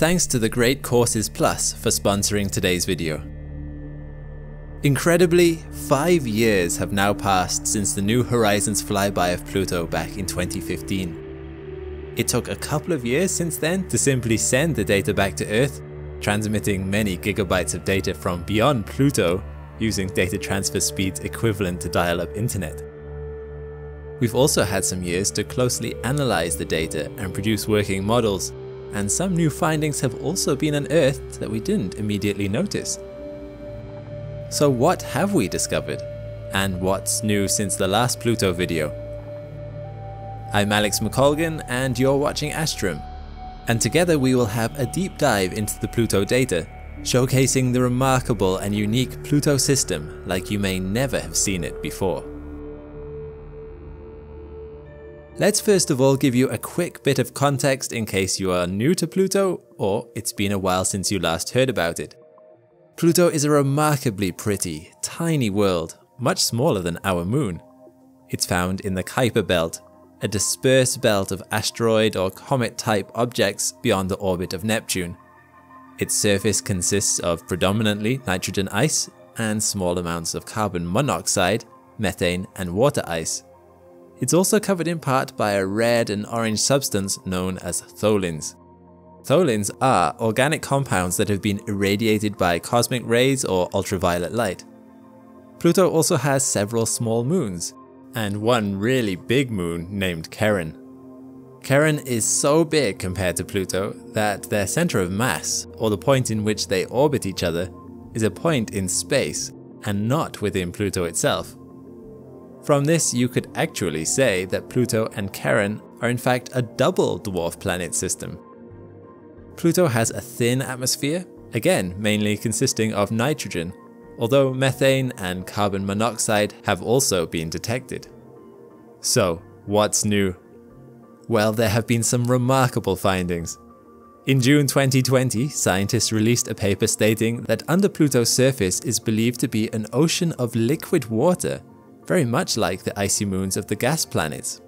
Thanks to the great Courses Plus for sponsoring today's video. Incredibly, five years have now passed since the New Horizons flyby of Pluto back in 2015. It took a couple of years since then to simply send the data back to Earth, transmitting many gigabytes of data from beyond Pluto using data transfer speeds equivalent to dial-up internet. We've also had some years to closely analyze the data and produce working models, and some new findings have also been unearthed that we didn't immediately notice. So what have we discovered? And what's new since the last Pluto video? I'm Alex McColgan and you're watching Astrum. And together we will have a deep dive into the Pluto data, showcasing the remarkable and unique Pluto system like you may never have seen it before. Let's first of all give you a quick bit of context in case you are new to Pluto or it's been a while since you last heard about it. Pluto is a remarkably pretty, tiny world, much smaller than our moon. It's found in the Kuiper Belt, a dispersed belt of asteroid or comet type objects beyond the orbit of Neptune. Its surface consists of predominantly nitrogen ice and small amounts of carbon monoxide, methane, and water ice. It's also covered in part by a red and orange substance known as tholins. Tholins are organic compounds that have been irradiated by cosmic rays or ultraviolet light. Pluto also has several small moons, and one really big moon named Charon. Charon is so big compared to Pluto that their center of mass, or the point in which they orbit each other, is a point in space and not within Pluto itself. From this, you could actually say that Pluto and Charon are in fact a double dwarf planet system Pluto has a thin atmosphere, again mainly consisting of nitrogen, although methane and carbon monoxide have also been detected. So, what's new? Well, there have been some remarkable findings. In June 2020, scientists released a paper stating that under Pluto's surface is believed to be an ocean of liquid water, very much like the icy moons of the gas planets.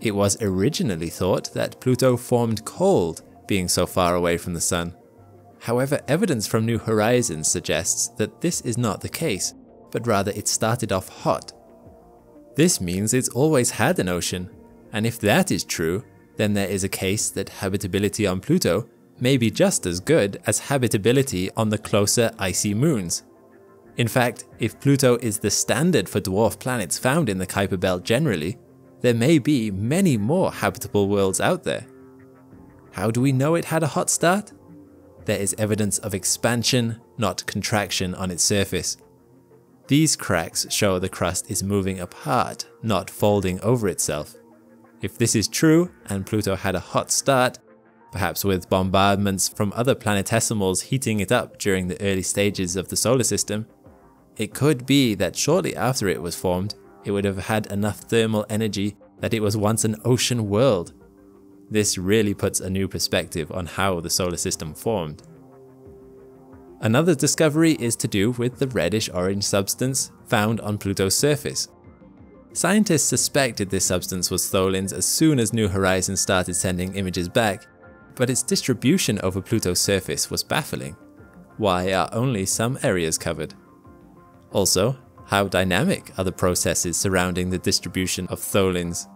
It was originally thought that Pluto formed cold being so far away from the Sun. However, evidence from New Horizons suggests that this is not the case, but rather it started off hot. This means it's always had an ocean, and if that is true, then there is a case that habitability on Pluto may be just as good as habitability on the closer icy moons. In fact, if Pluto is the standard for dwarf planets found in the Kuiper Belt generally, there may be many more habitable worlds out there. How do we know it had a hot start? There is evidence of expansion, not contraction on its surface. These cracks show the crust is moving apart, not folding over itself. If this is true, and Pluto had a hot start, perhaps with bombardments from other planetesimals heating it up during the early stages of the solar system, it could be that shortly after it was formed, it would have had enough thermal energy that it was once an ocean world this really puts a new perspective on how the solar system formed. Another discovery is to do with the reddish-orange substance found on Pluto's surface. Scientists suspected this substance was tholins as soon as New Horizons started sending images back, but its distribution over Pluto's surface was baffling. Why are only some areas covered? Also, how dynamic are the processes surrounding the distribution of tholins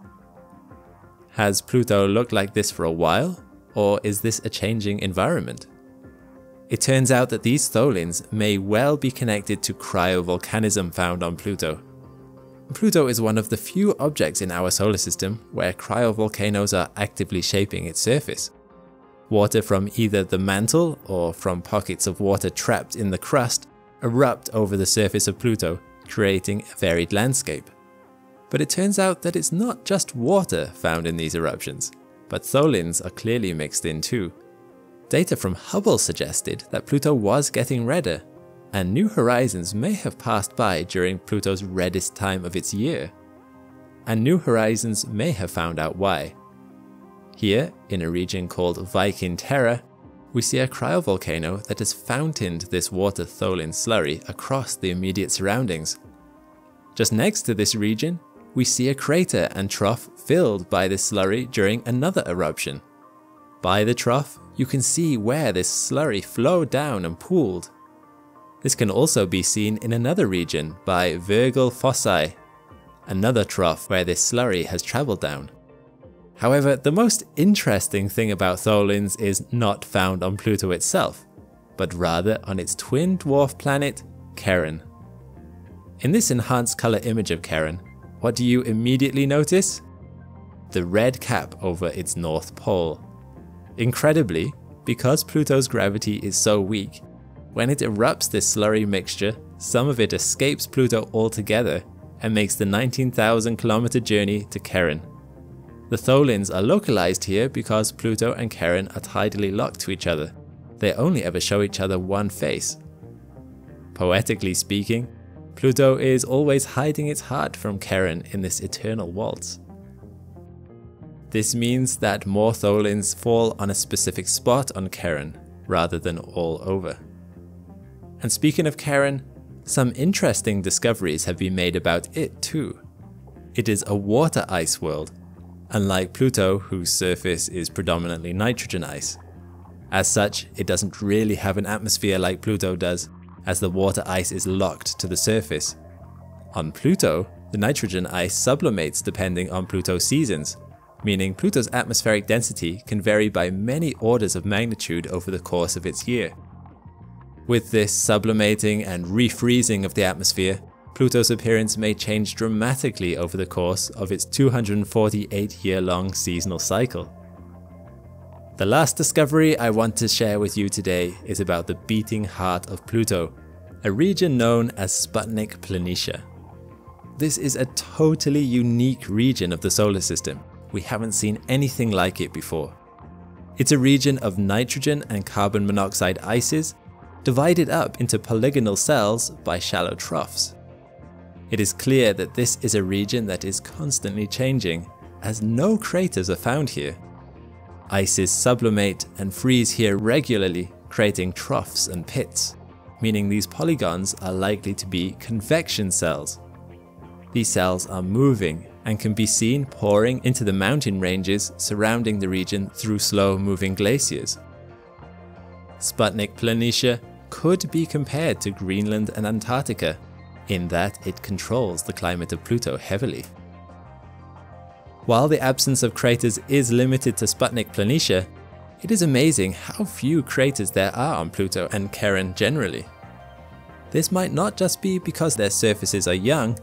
has Pluto looked like this for a while, or is this a changing environment? It turns out that these tholins may well be connected to cryovolcanism found on Pluto. Pluto is one of the few objects in our solar system where cryovolcanoes are actively shaping its surface. Water from either the mantle or from pockets of water trapped in the crust erupt over the surface of Pluto, creating a varied landscape. But it turns out that it's not just water found in these eruptions, but tholins are clearly mixed in too. Data from Hubble suggested that Pluto was getting redder, and New Horizons may have passed by during Pluto's reddest time of its year. And New Horizons may have found out why. Here, in a region called Viking Terra, we see a cryovolcano that has fountained this water tholin slurry across the immediate surroundings. Just next to this region we see a crater and trough filled by this slurry during another eruption. By the trough, you can see where this slurry flowed down and pooled. This can also be seen in another region by Virgil Fossae, another trough where this slurry has travelled down. However, the most interesting thing about tholins is not found on Pluto itself, but rather on its twin dwarf planet, Charon. In this enhanced colour image of Charon, what do you immediately notice? The red cap over its north pole. Incredibly, because Pluto's gravity is so weak, when it erupts this slurry mixture, some of it escapes Pluto altogether and makes the 19,000 kilometer journey to Charon. The tholins are localized here because Pluto and Charon are tidally locked to each other. They only ever show each other one face. Poetically speaking, Pluto is always hiding its heart from Charon in this eternal waltz. This means that more tholins fall on a specific spot on Charon rather than all over. And speaking of Charon, some interesting discoveries have been made about it too. It is a water ice world, unlike Pluto whose surface is predominantly nitrogen ice. As such, it doesn't really have an atmosphere like Pluto does, as the water ice is locked to the surface. On Pluto, the nitrogen ice sublimates depending on Pluto's seasons, meaning Pluto's atmospheric density can vary by many orders of magnitude over the course of its year. With this sublimating and refreezing of the atmosphere, Pluto's appearance may change dramatically over the course of its 248 year long seasonal cycle. The last discovery I want to share with you today is about the beating heart of Pluto, a region known as Sputnik Planitia. This is a totally unique region of the solar system, we haven't seen anything like it before. It's a region of nitrogen and carbon monoxide ices, divided up into polygonal cells by shallow troughs. It is clear that this is a region that is constantly changing, as no craters are found here. Ices sublimate and freeze here regularly, creating troughs and pits, meaning these polygons are likely to be convection cells. These cells are moving and can be seen pouring into the mountain ranges surrounding the region through slow moving glaciers. Sputnik Planitia could be compared to Greenland and Antarctica in that it controls the climate of Pluto heavily. While the absence of craters is limited to Sputnik Planitia, it is amazing how few craters there are on Pluto and Charon generally. This might not just be because their surfaces are young,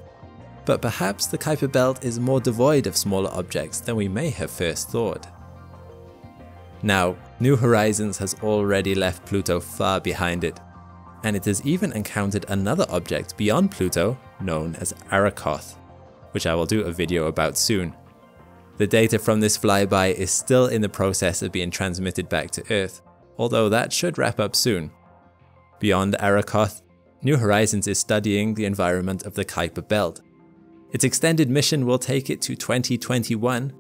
but perhaps the Kuiper belt is more devoid of smaller objects than we may have first thought. Now, New Horizons has already left Pluto far behind it, and it has even encountered another object beyond Pluto known as Arrokoth, which I will do a video about soon. The data from this flyby is still in the process of being transmitted back to Earth, although that should wrap up soon. Beyond Arrokoth, New Horizons is studying the environment of the Kuiper Belt, its extended mission will take it to 2021,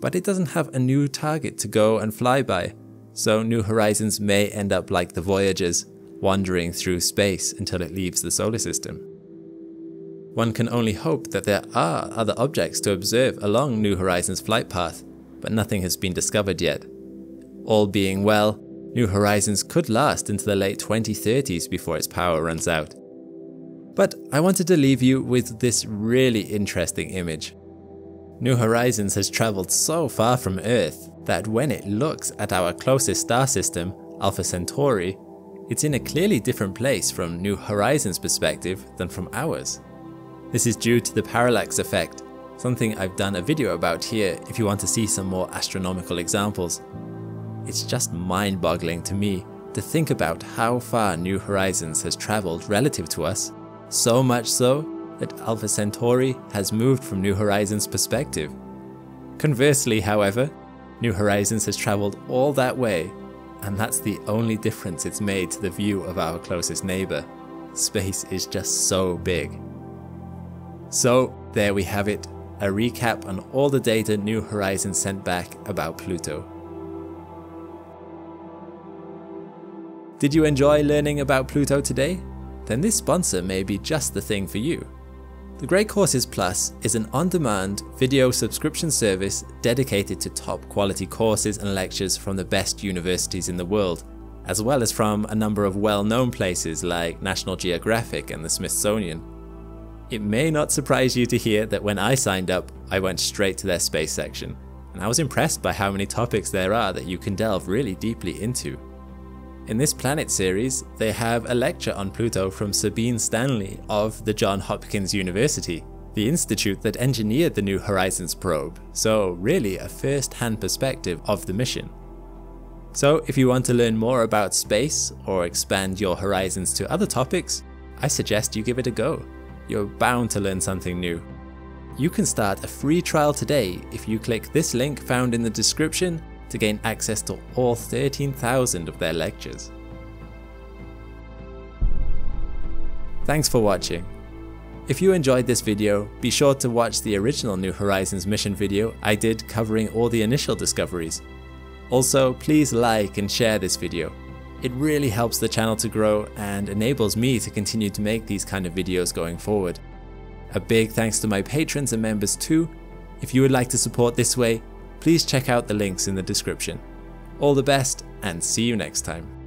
but it doesn't have a new target to go and fly by, so New Horizons may end up like the Voyagers, wandering through space until it leaves the solar system. One can only hope that there are other objects to observe along New Horizons' flight path, but nothing has been discovered yet. All being well, New Horizons could last into the late 2030s before its power runs out. But I wanted to leave you with this really interesting image. New Horizons has travelled so far from Earth that when it looks at our closest star system, Alpha Centauri, it's in a clearly different place from New Horizons' perspective than from ours. This is due to the parallax effect, something I've done a video about here if you want to see some more astronomical examples. It's just mind-boggling to me to think about how far New Horizons has travelled relative to us so much so that Alpha Centauri has moved from New Horizons' perspective. Conversely, however, New Horizons has travelled all that way, and that's the only difference it's made to the view of our closest neighbour. Space is just so big. So, there we have it, a recap on all the data New Horizons sent back about Pluto. Did you enjoy learning about Pluto today? then this sponsor may be just the thing for you. The Great Courses Plus is an on-demand video subscription service dedicated to top quality courses and lectures from the best universities in the world, as well as from a number of well-known places like National Geographic and the Smithsonian. It may not surprise you to hear that when I signed up, I went straight to their space section, and I was impressed by how many topics there are that you can delve really deeply into. In this Planet series, they have a lecture on Pluto from Sabine Stanley of the Johns Hopkins University, the institute that engineered the New Horizons probe, so really a first-hand perspective of the mission. So if you want to learn more about space or expand your horizons to other topics, I suggest you give it a go. You're bound to learn something new. You can start a free trial today if you click this link found in the description to gain access to all 13,000 of their lectures. Thanks for watching. If you enjoyed this video, be sure to watch the original New Horizons mission video I did covering all the initial discoveries. Also, please like and share this video. It really helps the channel to grow and enables me to continue to make these kind of videos going forward. A big thanks to my patrons and members too. If you would like to support this way, please check out the links in the description. All the best and see you next time.